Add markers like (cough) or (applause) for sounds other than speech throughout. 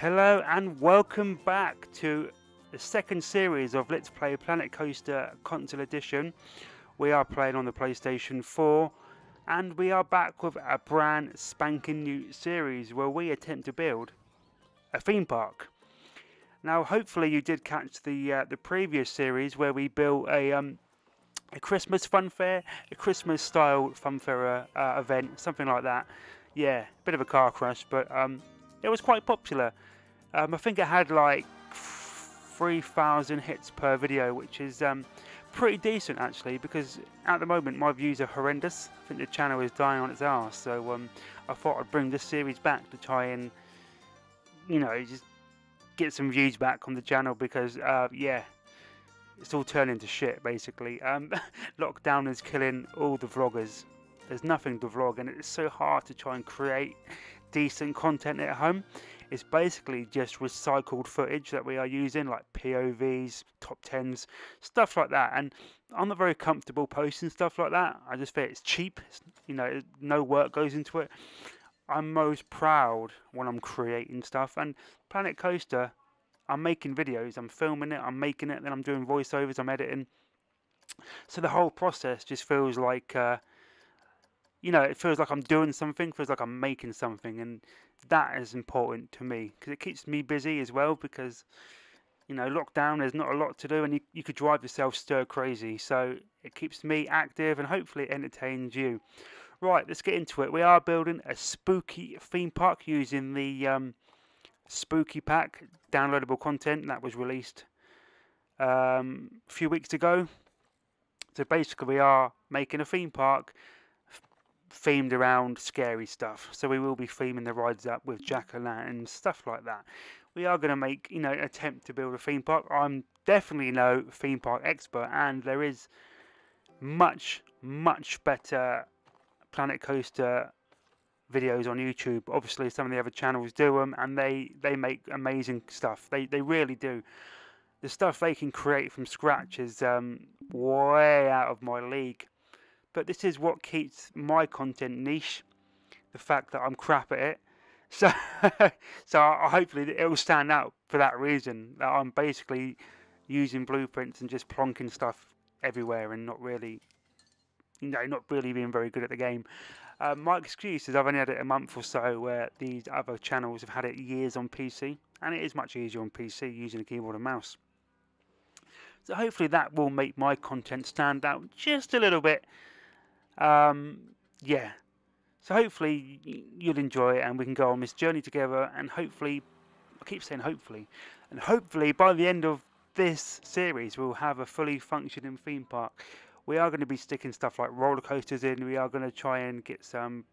Hello and welcome back to the second series of Let's Play Planet Coaster Console Edition. We are playing on the PlayStation 4 and we are back with a brand spanking new series where we attempt to build a theme park. Now hopefully you did catch the uh, the previous series where we built a um, a Christmas fun fair, a Christmas style fun fair uh, event, something like that. Yeah, a bit of a car crash, but um, it was quite popular. Um, I think it had like 3,000 hits per video, which is um, pretty decent actually, because at the moment my views are horrendous. I think the channel is dying on its ass, so um, I thought I'd bring this series back to try and, you know, just get some views back on the channel because, uh, yeah, it's all turning to shit basically. Um, (laughs) lockdown is killing all the vloggers. There's nothing to vlog, and it's so hard to try and create decent content at home. It's basically just recycled footage that we are using, like POVs, top tens, stuff like that. And I'm not very comfortable posting stuff like that. I just feel it's cheap. It's, you know, no work goes into it. I'm most proud when I'm creating stuff. And Planet Coaster, I'm making videos. I'm filming it. I'm making it. Then I'm doing voiceovers. I'm editing. So the whole process just feels like. Uh, you know, it feels like I'm doing something, feels like I'm making something, and that is important to me because it keeps me busy as well. Because you know, lockdown, there's not a lot to do, and you, you could drive yourself stir crazy. So it keeps me active, and hopefully it entertains you. Right, let's get into it. We are building a spooky theme park using the um, Spooky Pack downloadable content that was released um, a few weeks ago. So basically, we are making a theme park themed around scary stuff. So we will be theming the rides up with jack o' lanterns, stuff like that. We are going to make, you know, an attempt to build a theme park. I'm definitely no theme park expert, and there is much, much better Planet Coaster videos on YouTube. Obviously, some of the other channels do them, and they they make amazing stuff. They they really do. The stuff they can create from scratch is um, way out of my league but this is what keeps my content niche. The fact that I'm crap at it. (laughs) So, so hopefully it will stand out for that reason. That I'm basically using blueprints and just plonking stuff everywhere and not really, you know, not really being very good at the game. Uh, my excuse is I've only had it a month or so, where these other channels have had it years on PC, and it is much easier on PC using a keyboard and mouse. So hopefully that will make my content stand out just a little bit um, yeah. So hopefully you'll enjoy it and we can go on this journey together and hopefully, I keep saying hopefully, and hopefully by the end of this series we'll have a fully functioning theme park. We are going to be sticking stuff like roller coasters in, we are going to try and get some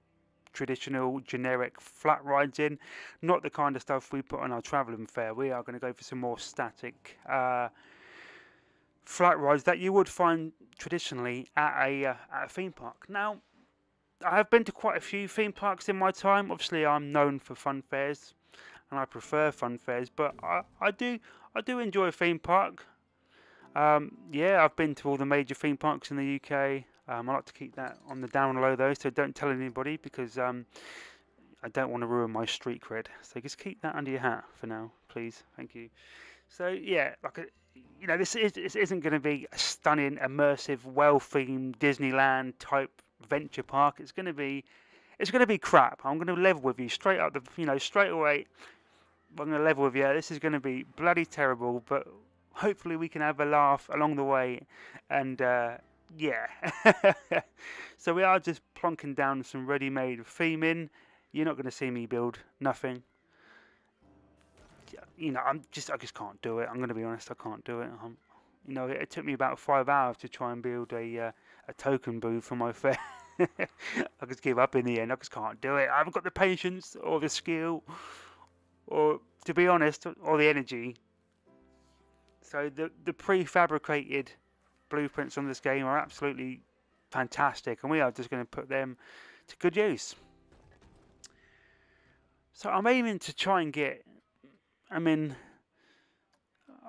traditional generic flat rides in, not the kind of stuff we put on our travelling fair. We are going to go for some more static uh, flat rides that you would find traditionally at a, uh, at a theme park. Now, I have been to quite a few theme parks in my time. Obviously, I'm known for fun fairs, and I prefer fun fairs. But I, I do I do enjoy a theme park. Um, yeah, I've been to all the major theme parks in the UK. Um, I like to keep that on the down low though, so don't tell anybody because um, I don't want to ruin my street cred. So just keep that under your hat for now, please. Thank you. So yeah, like a, you know, this, is, this isn't going to be a stunning, immersive, well-themed Disneyland type venture park. It's going to be, it's going to be crap. I'm going to level with you straight up the, you know, straight away. I'm going to level with you. This is going to be bloody terrible, but hopefully we can have a laugh along the way, and uh, yeah. (laughs) so we are just plonking down some ready-made theming. You're not going to see me build nothing you know, I'm just, I just can't do it. I'm going to be honest, I can't do it. I'm, you know, it, it, took me about five hours to try and build a uh, a token booth for my (laughs) fair. I just give up in the end. I just can't do it. I haven't got the patience or the skill, or to be honest, or the energy. So the the prefabricated blueprints on this game are absolutely fantastic, and we are just going to put them to good use. So I'm aiming to try and get I mean,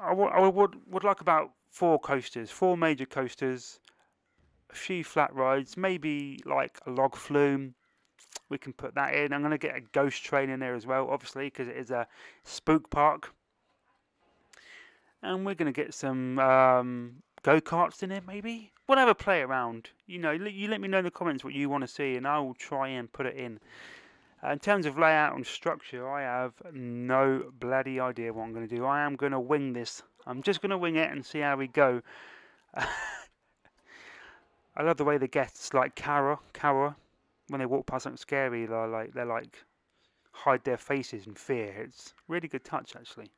I, would would like about four coasters, four major coasters, a few flat rides, maybe like a log flume, we can put that in. I'm going to get a ghost train in there as well, obviously, because it is a spook park. And we're going to get some um, go-karts in it, maybe? A play around. You know, you let me know in the comments what you want to see, and I will try and put it in. Uh, in terms of layout and structure, I have no bloody idea what I'm going to do. I am going to wing this. I'm just going to wing it and see how we go. (laughs) I love the way the guests like Kara, Kara, when they walk past something scary, they're like they're like hide their faces in fear. It's really good touch actually.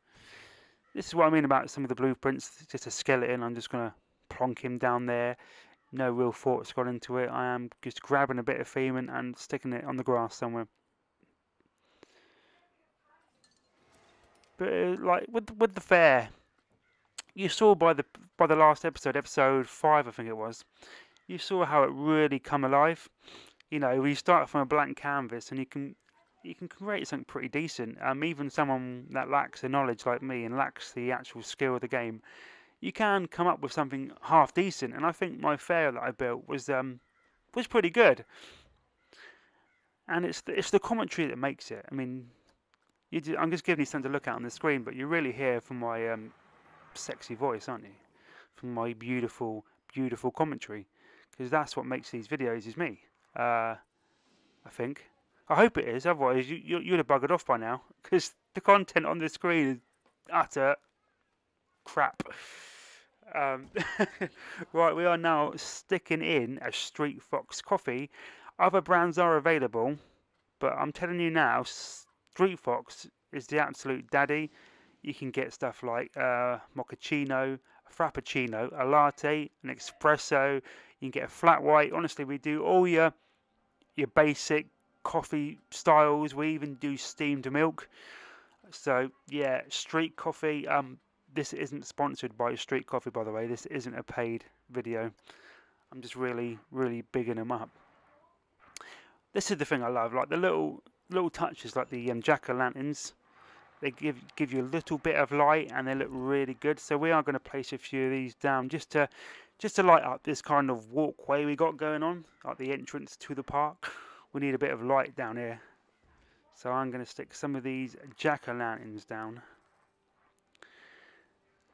This is what I mean about some of the blueprints. It's just a skeleton. I'm just gonna plonk him down there. No real thought's gone into it. I am just grabbing a bit of theming and sticking it on the grass somewhere. But uh, like with with the fair, you saw by the by the last episode, episode five, I think it was. You saw how it really come alive you know, we start from a blank canvas and you can you can create something pretty decent. Um, even someone that lacks the knowledge like me and lacks the actual skill of the game, you can come up with something half decent. And I think my fair that I built was um was pretty good. And it's the, it's the commentary that makes it. I mean, do, I'm just giving you something to look at on the screen, but you really hear from my um, sexy voice, aren't you? From my beautiful, beautiful commentary, because that's what makes these videos is me. Uh, I think. I hope it is. Otherwise, you, you you'd have buggered off by now because the content on the screen is utter crap. Um, (laughs) right, we are now sticking in a Street Fox coffee. Other brands are available, but I'm telling you now, Street Fox is the absolute daddy. You can get stuff like uh, mochaccino, a frappuccino, a latte, an espresso. You can get a flat white. Honestly, we do all your your basic coffee styles. We even do steamed milk. So yeah, Street Coffee. Um, this isn't sponsored by Street Coffee, by the way. This isn't a paid video. I'm just really, really bigging them up. This is the thing I love, like the little little touches, like the um, jack o' lanterns. They give give you a little bit of light, and they look really good. So we are going to place a few of these down just to just to light up this kind of walkway we got going on, like the entrance to the park, we need a bit of light down here. So I'm going to stick some of these jack-o'-lanterns down.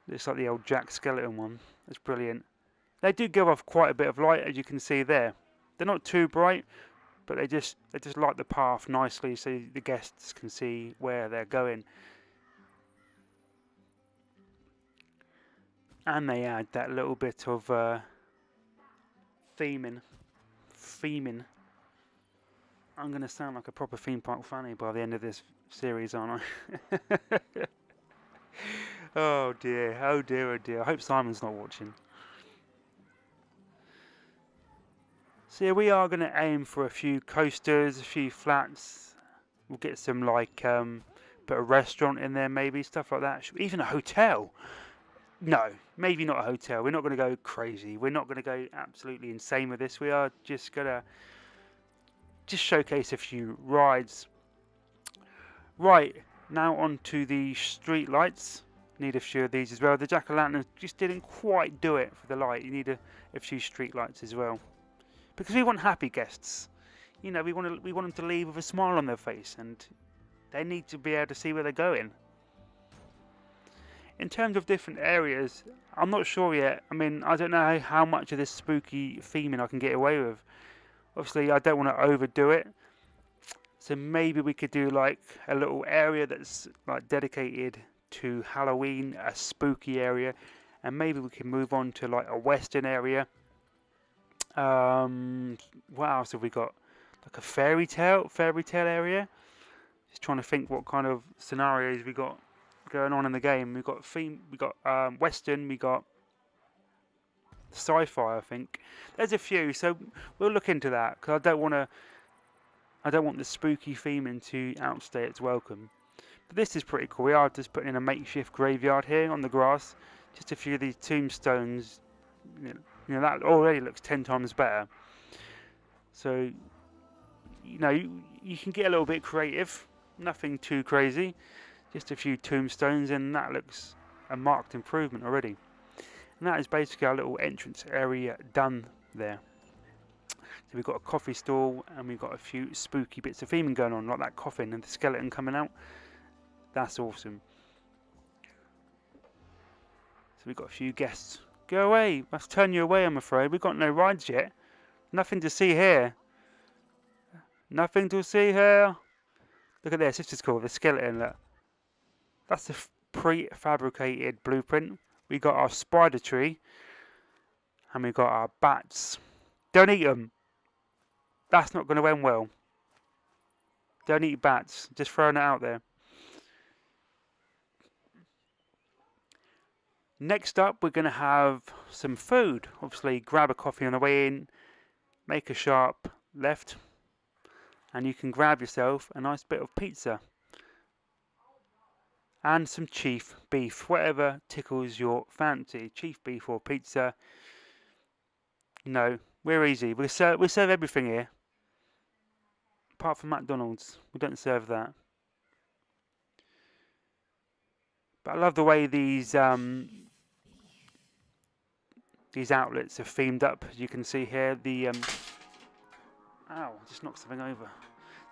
Looks like the old Jack Skellington one. That's brilliant. They do give off quite a bit of light, as you can see there. They're not too bright, but they just they just light the path nicely so the guests can see where they're going. and they add that little bit of uh, theming. Theming. I'm going to sound like a proper theme park fanny by the end of this series, aren't I? (laughs) oh dear, oh dear, oh dear. I hope Simon's not watching. So yeah, we are going to aim for a few coasters, a few flats. We'll get some like, um, put a restaurant in there maybe, stuff like that. Even a hotel no, maybe not a hotel. We're not going to go crazy. We're not going to go absolutely insane with this. We are just going to just showcase a few rides. Right, now on to the street lights. Need a few of these as well. The jack-o'-lantern just didn't quite do it for the light. You need a, a few street lights as well. Because we want happy guests. You know, we want, to, we want them to leave with a smile on their face. And they need to be able to see where they're going in terms of different areas, I'm not sure yet. I mean, I don't know how much of this spooky theming I can get away with. Obviously, I don't want to overdo it. So maybe we could do like a little area that's like dedicated to Halloween, a spooky area, and maybe we can move on to like a western area. Um, what else have we got? Like a fairy tale, fairy tale area. Just trying to think what kind of scenarios we got going on in the game. We've got theme, we got um, Western, we got sci-fi. I think there's a few, so we'll look into that because I don't want to. I don't want the spooky theme to outstay its welcome. But this is pretty cool. We are just putting in a makeshift graveyard here on the grass. Just a few of these tombstones. You know, that already looks ten times better. So, you know, you, you can get a little bit creative. Nothing too crazy. Just a few tombstones and that looks a marked improvement already. And that is basically our little entrance area done there. So we've got a coffee stall and we've got a few spooky bits of theming going on, like that coffin and the skeleton coming out. That's awesome. So we've got a few guests. Go away. Must turn you away, I'm afraid. We've got no rides yet. Nothing to see here. Nothing to see here. Look at this. This is cool. The skeleton. Look. That's the prefabricated blueprint. We got our spider tree. And we got our bats. Don't eat them. That's not going to end well. Don't eat bats. Just throwing it out there. Next up, we're going to have some food. Obviously, grab a coffee on the way in, make a sharp left, and you can grab yourself a nice bit of pizza and some chief beef, whatever tickles your fancy. Chief beef or pizza. No, we're easy. We serve, we serve everything here. Apart from McDonald's. We don't serve that. But I love the way these um, these outlets are themed up. As you can see here, the um, ow, just knocked something over.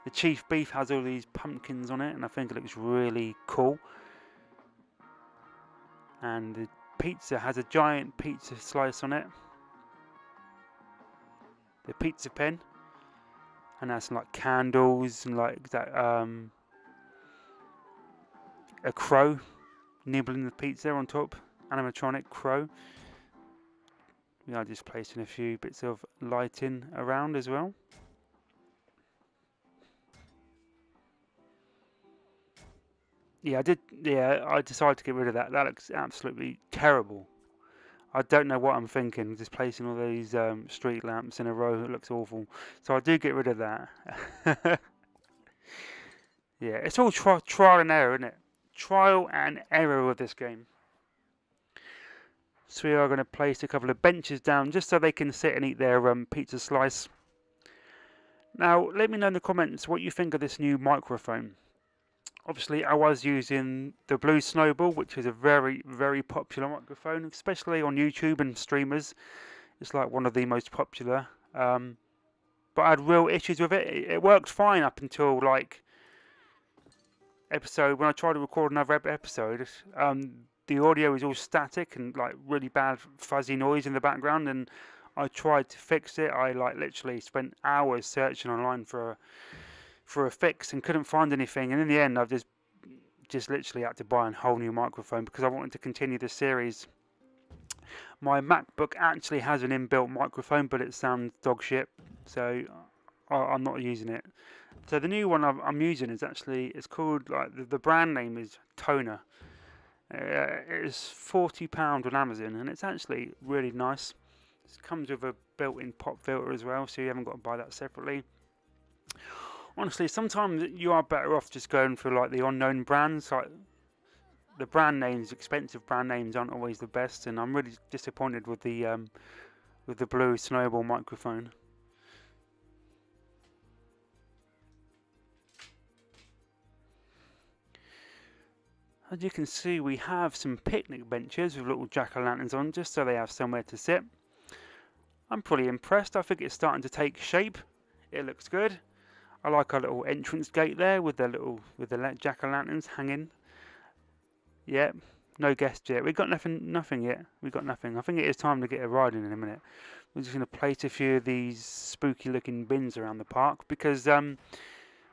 The chief beef has all these pumpkins on it, and I think it looks really cool. And the pizza has a giant pizza slice on it. The pizza pin, and that's like candles and like that um, a crow nibbling the pizza on top, animatronic crow. We are just placing a few bits of lighting around as well. Yeah, I did. Yeah, I decided to get rid of that. That looks absolutely terrible. I don't know what I'm thinking. Just placing all these um, street lamps in a row. It looks awful. So I do get rid of that. (laughs) yeah, it's all tri trial and error, isn't it? Trial and error with this game. So we are going to place a couple of benches down just so they can sit and eat their um, pizza slice. Now, let me know in the comments what you think of this new microphone. Obviously, I was using the Blue Snowball, which is a very, very popular microphone, especially on YouTube and streamers. It's like one of the most popular. Um, but I had real issues with it. It, worked fine up until like episode when I tried to record another episode. Um, the audio is all static and like really bad fuzzy noise in the background and I tried to fix it. I like literally spent hours searching online for a, for a fix and couldn't find anything. And in the end, I've just just literally had to buy a whole new microphone because I wanted to continue the series. My MacBook actually has an inbuilt microphone, but it sounds dog shit, so I'm not using it. So the new one I'm using is actually it's called like the, brand name is Tonor. Uh, it's forty pound on Amazon, and it's actually really nice. It comes with a built-in pop filter as well, so you haven't got to buy that separately. Honestly, sometimes you are better off just going for like the unknown brands. Like the brand names, expensive brand names, aren't always the best, and I'm really disappointed with the um, with the blue snowball microphone. As you can see, we have some picnic benches with little jack-o'-lanterns on, just so they have somewhere to sit. I'm pretty impressed. I think it's starting to take shape. It looks good. I like our little entrance gate there with the little with the jack-o'-lanterns hanging. Yep, no guests yet. We've got nothing, nothing yet. We've got nothing. I think it is time to get a ride in in a minute. We're just going to place a few of these spooky-looking bins around the park because um,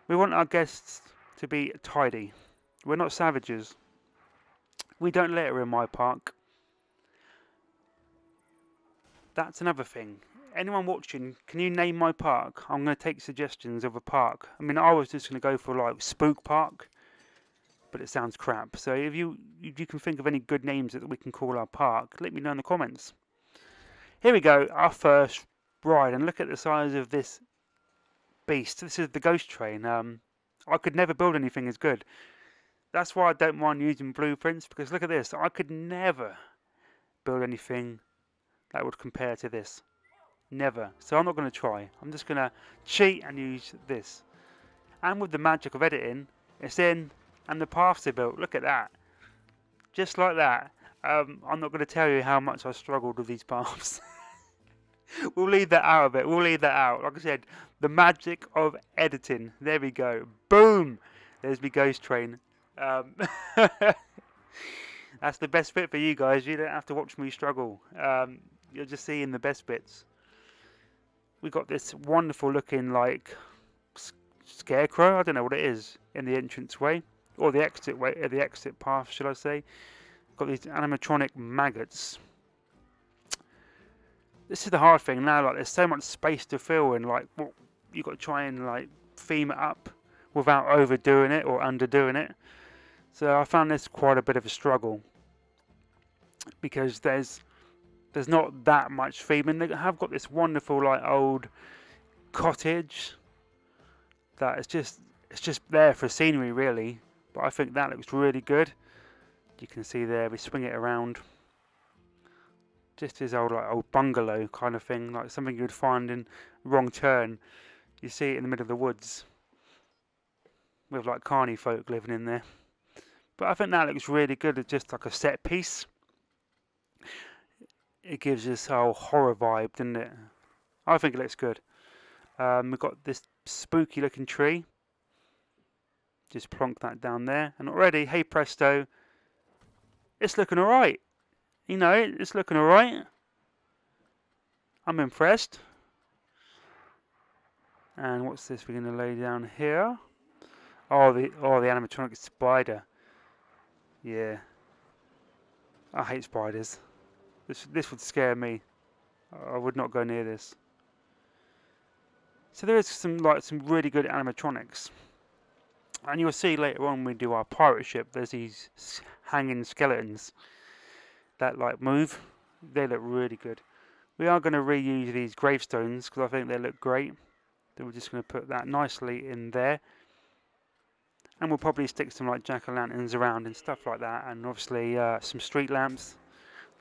we want our guests to be tidy. We're not savages. We don't litter in my park. That's another thing. Anyone watching, can you name my park? I'm going to take suggestions of a park. I mean, I was just going to go for like Spook Park, but it sounds crap. So if you if you can think of any good names that we can call our park, let me know in the comments. Here we go, our first ride, and look at the size of this beast. This is the ghost train. Um, I could never build anything as good. That's why I don't mind using blueprints because look at this. I could never build anything that would compare to this. Never. So I'm not going to try. I'm just going to cheat and use this. And with the magic of editing, it's in and the paths are built. Look at that. Just like that. Um, I'm not going to tell you how much I struggled with these (laughs) paths. (laughs) we'll leave that out of it. We'll leave that out. Like I said, the magic of editing. There we go. Boom. There's me ghost train. Um, (laughs) that's the best bit for you guys. You don't have to watch me struggle. Um, you're just seeing the best bits. We got this wonderful looking like scarecrow. I don't know what it is in the entrance way or the exit way, uh, the exit path, should I say? Got these animatronic maggots. This is the hard thing now. Like, there's so much space to fill, and like, well, you got to try and like theme it up without overdoing it or underdoing it. So I found this quite a bit of a struggle because there's there's not that much theming. They have got this wonderful like old cottage that is just it's just there for scenery really. But I think that looks really good. You can see there we swing it around. Just his old like old bungalow kind of thing like something you would find in wrong turn. You see it in the middle of the woods with like carny folk living in there but I think that looks really good it's just like a set piece it gives this whole horror vibe doesn't it I think it looks good um, we've got this spooky looking tree. Just plonk that down there. And already, hey presto, it's looking alright. You know, it's looking alright. I'm impressed. And what's this we're going to lay down here? Oh, the oh the animatronic spider. Yeah. I hate spiders. This this would scare me. I would not go near this. So there is some like some really good animatronics. And you'll see later on when we do our pirate ship, there's these hanging skeletons that like move. They look really good. We are going to reuse these gravestones because I think they look great. So we're just going to put that nicely in there. And we'll probably stick some like jack-o'-lanterns around and stuff like that. And obviously uh, some street lamps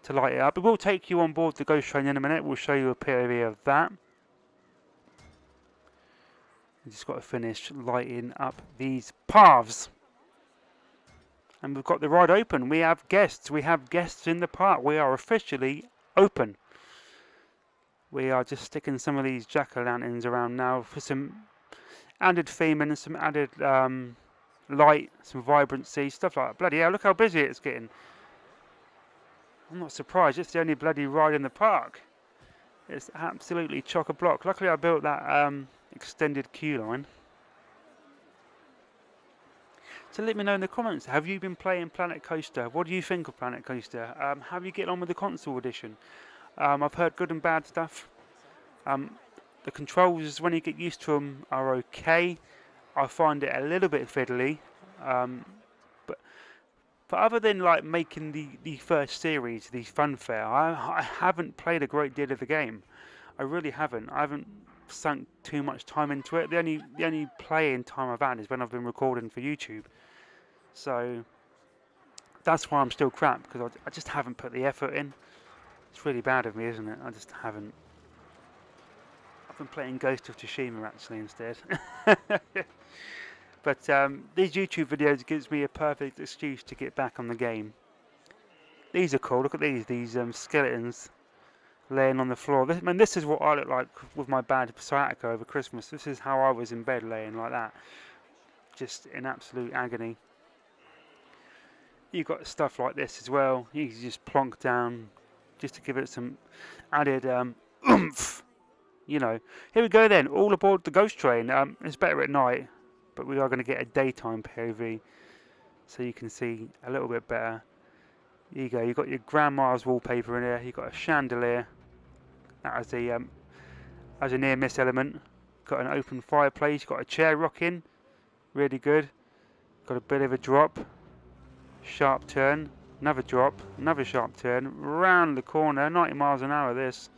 to light it up. But we'll take you on board the ghost train in a minute. We'll show you a POV of that. We just got to finish lighting up these paths. And we've got the ride open. We have guests. We have guests in the park. We are officially open. We are just sticking some of these jack-o'-lanterns around now for some added theme and some added um, light, some vibrancy, stuff like that. Bloody hell, look how busy it's getting. I'm not surprised. It's the only bloody ride in the park. It's absolutely chock-a-block. Luckily I built that um, extended queue line. So let me know in the comments, have you been playing Planet Coaster? What do you think of Planet Coaster? Um, how you get on with the console edition? Um, I've heard good and bad stuff. Um, the controls, when you get used to them, are okay. I find it a little bit fiddly. Um, but but other than like making the, the first series, the funfair, I, I haven't played a great deal of the game. I really haven't. I haven't sunk too much time into it. The only the only playing time I've had is when I've been recording for YouTube. So that's why I'm still crap because I, I just haven't put the effort in. It's really bad of me, isn't it? I just haven't. I've playing Ghost of Tsushima actually instead. (laughs) but um, these YouTube videos gives me a perfect excuse to get back on the game. These are cool. Look at these. These um, skeletons laying on the floor. This, I mean, this is what I look like with my bad sciatica over Christmas. This is how I was in bed laying like that, just in absolute agony. You've got stuff like this as well. You can just plonk down, just to give it some added um, (clears throat) oomph. You know. Here we go then. All aboard the ghost train. Um, it's better at night, but we are going to get a daytime POV, so you can see a little bit better. Here you go. You've got your grandma's wallpaper in here. You've got a chandelier That a um, as a near miss element. Got an open fireplace, got a chair rocking, really good. Got a bit of a drop, sharp turn, another drop, another sharp turn, round the corner, 90 miles an hour this.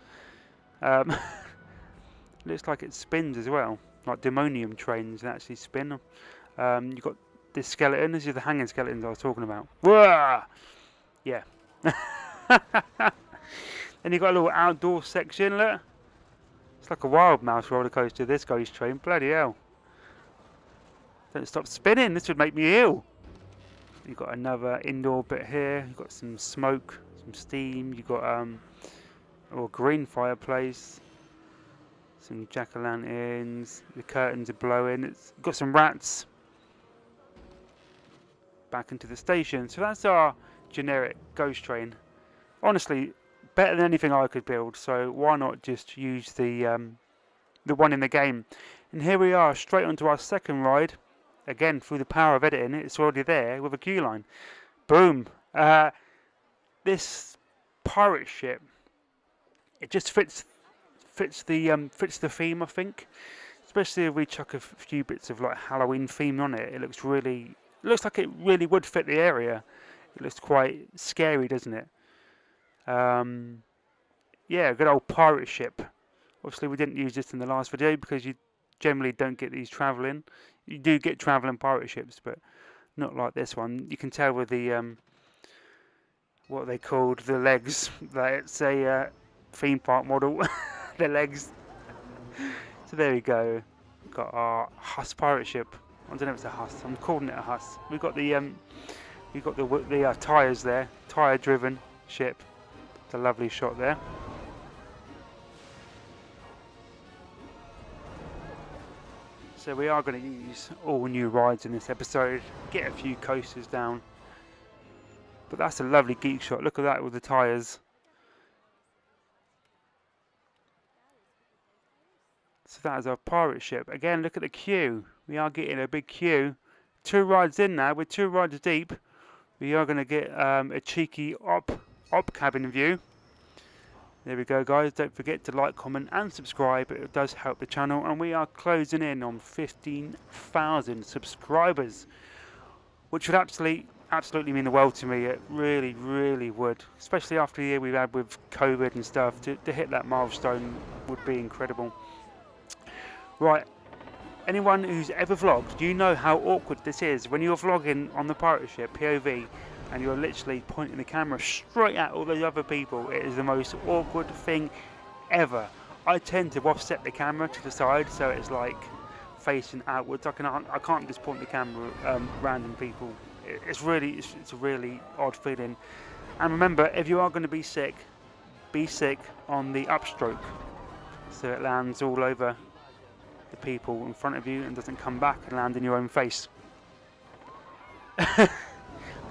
Um, (laughs) looks like it spins as well, like demonium trains that actually spin. Um, you've got this skeleton, this is the hanging skeletons I was talking about. Whoa! Yeah. (laughs) Then you've got a little outdoor section, look. It's like a wild mouse roller coaster, this ghost train. Bloody hell. Don't stop spinning, this would make me ill. You've got another indoor bit here. You've got some smoke, some steam. You've got um, or green fireplace. Some jack-o'-lanterns. The curtains are blowing. It's got some rats back into the station. So that's our generic ghost train. Honestly, better than anything I could build. So why not just use the um, the one in the game? And here we are, straight onto our second ride. Again, through the power of editing, it's already there with a queue line. Boom. Uh, this pirate ship, it just fits fits the um, fits the theme, I think. Especially if we chuck a few bits of like Halloween theme on it, it looks really it looks like it really would fit the area. It looks quite scary, doesn't it? Um, yeah, good old pirate ship. Obviously, we didn't use this in the last video because you generally don't get these travelling. You do get travelling pirate ships, but not like this one. You can tell with the um, what they called the legs (laughs) that it's a uh, theme park model. (laughs) the legs. so there we go. Got our Huss pirate ship. I don't know if it's a Huss. I'm calling it a Huss. We've got the um, we've got the the uh, tyres there. Tyre-driven ship. It's a lovely shot there. So we are going to use all new rides in this episode. Get a few coasters down. But that's a lovely geek shot. Look at that with the tyres. So that is our pirate ship. Again, look at the queue. We are getting a big queue. Two rides in now. We're two rides deep. We are going to get um, a cheeky op, op cabin view. There we go guys, don't forget to like, comment and subscribe, it does help the channel and we are closing in on 15,000 subscribers which would absolutely, absolutely mean the world to me, it really, really would especially after the year we've had with COVID and stuff, to, to hit that milestone would be incredible. Right, anyone who's ever vlogged, you know how awkward this is when you're vlogging on the pirate ship, POV, and you're literally pointing the camera straight at all those other people. It is the most awkward thing ever. I tend to offset the camera to the side so it's like facing outwards. I, can, I can't just point the camera um, random people. It's really, it's, it's a really odd feeling. And remember, if you are going to be sick, be sick on the upstroke so it lands all over the people in front of you and doesn't come back and land in your own face. (laughs)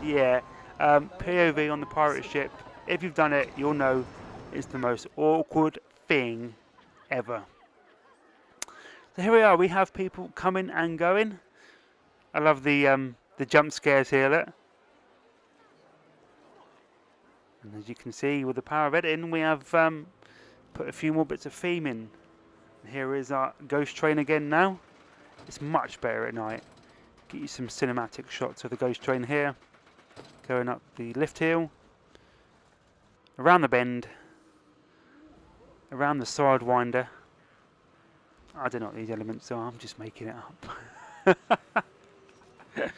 yeah, um, POV on the pirate ship. If you've done it, you'll know it's the most awkward thing ever. So here we are. We have people coming and going. I love the um, the jump scares here. Look. And as you can see, with the power of editing, we have um, put a few more bits of theme in. Here is our ghost train again now. It's much better at night. Get you some cinematic shots of the ghost train here going up the lift hill, around the bend, around the sidewinder. I don't know what these elements are, I'm just making it up. (laughs)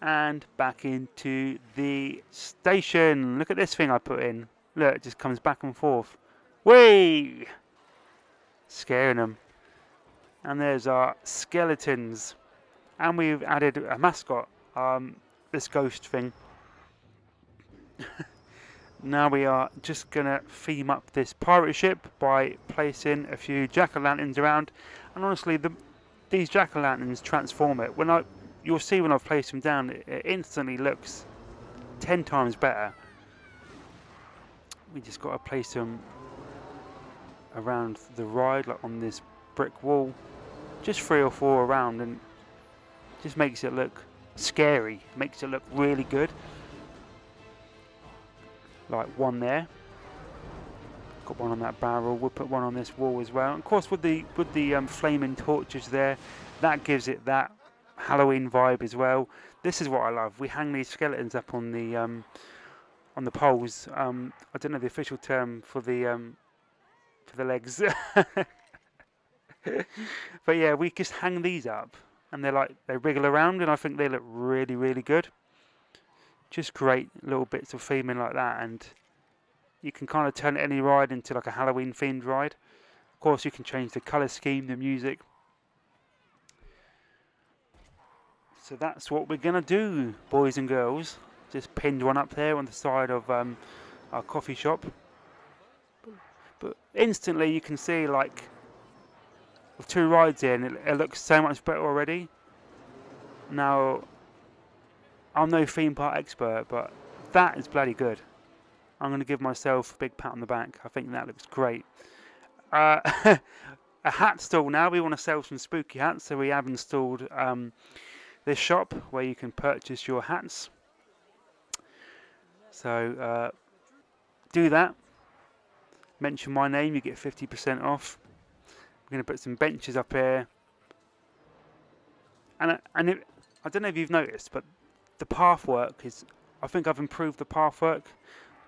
and back into the station. Look at this thing I put in. Look, it just comes back and forth. Whee! Scaring them. And there's our skeletons and we've added a mascot, um, this ghost thing. (laughs) now we are just going to theme up this pirate ship by placing a few jack-o'-lanterns around and honestly the, these jack-o'-lanterns transform it. When I, You'll see when I've placed them down it, it instantly looks 10 times better. We just got to place them around the ride like on this brick wall just three or four around and just makes it look scary, makes it look really good. Like one there. Got one on that barrel. We'll put one on this wall as well. And of course, with the with the um, flaming torches there, that gives it that Halloween vibe as well. This is what I love. We hang these skeletons up on the um, on the poles. Um, I don't know the official term for the um, for the legs. (laughs) but yeah, we just hang these up and they're like they wriggle around and I think they look really really good just great little bits of theming like that and you can kind of turn any ride into like a Halloween themed ride of course you can change the color scheme the music so that's what we're gonna do boys and girls Just pinned one up there on the side of um, our coffee shop. But instantly you can see like with two rides in, it, it looks so much better already. Now, I'm no theme park expert, but that is bloody good. I'm going to give myself a big pat on the back. I think that looks great. Uh, (laughs) a hat stall now. We want to sell some spooky hats, so we have installed um, this shop where you can purchase your hats. So uh, do that. Mention my name, you get 50% off. We're going to put some benches up here. And, uh, and it, I don't know if you've noticed, but the path work is, I think I've improved the path work.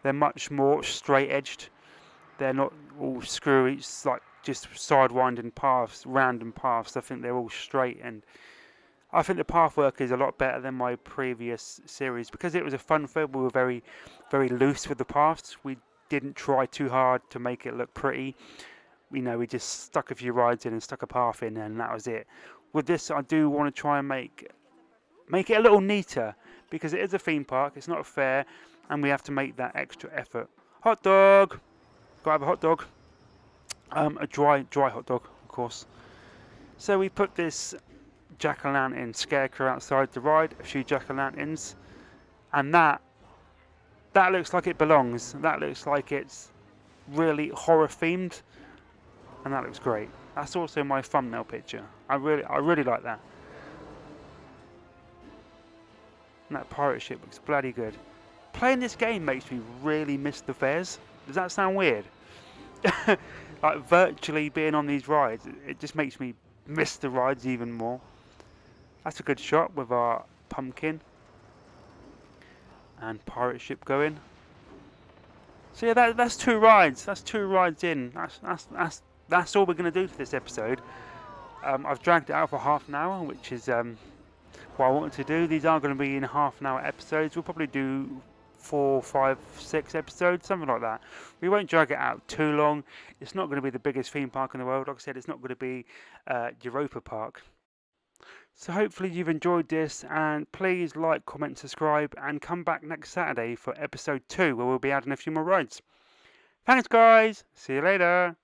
They're much more straight edged. They're not all screwy, it's like just sidewinding paths, random paths. I think they're all straight and I think the path work is a lot better than my previous series because it was a fun film. We were very, very loose with the paths. We didn't try too hard to make it look pretty. You know, we just stuck a few rides in and stuck a path in, and that was it. With this, I do want to try and make make it a little neater because it is a theme park. It's not a fair, and we have to make that extra effort. Hot dog. Gotta have a hot dog. Um, a dry, dry hot dog, of course. So we put this jack-o'-lantern scarecrow outside the ride, a few jack-o'-lanterns, and that that looks like it belongs. That looks like it's really horror themed, and that looks great. That's also my thumbnail picture. I really, I really like that. And that pirate ship looks bloody good. Playing this game makes me really miss the fairs. Does that sound weird? (laughs) like virtually being on these rides, it just makes me miss the rides even more. That's a good shot with our pumpkin and pirate ship going. So yeah, that, that's two rides. That's two rides in. That's that's that's that's all we're going to do for this episode. Um, I've dragged it out for half an hour, which is um, what I wanted to do. These are going to be in half an hour episodes. We'll probably do four, five, six episodes, something like that. We won't drag it out too long. It's not going to be the biggest theme park in the world. Like I said, it's not going to be uh, Europa Park. So hopefully you've enjoyed this and please like, comment, subscribe and come back next Saturday for episode 2 where we'll be adding a few more rides. Thanks guys, see you later.